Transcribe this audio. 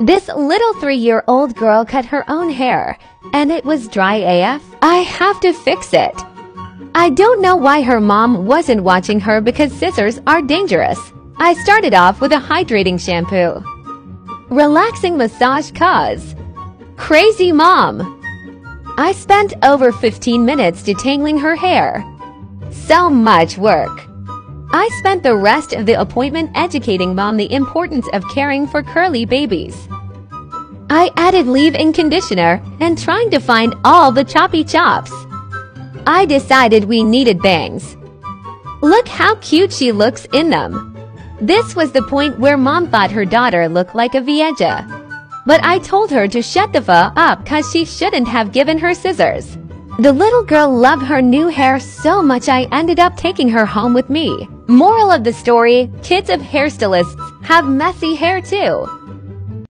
This little three-year-old girl cut her own hair, and it was dry AF. I have to fix it. I don't know why her mom wasn't watching her because scissors are dangerous. I started off with a hydrating shampoo. Relaxing massage cause. Crazy mom. I spent over 15 minutes detangling her hair. So much work. I spent the rest of the appointment educating mom the importance of caring for curly babies. I added leave-in conditioner and trying to find all the choppy chops. I decided we needed bangs. Look how cute she looks in them. This was the point where mom thought her daughter looked like a vieja. But I told her to shut the fuck up cause she shouldn't have given her scissors. The little girl loved her new hair so much I ended up taking her home with me. Moral of the story, kids of hairstylists have messy hair too.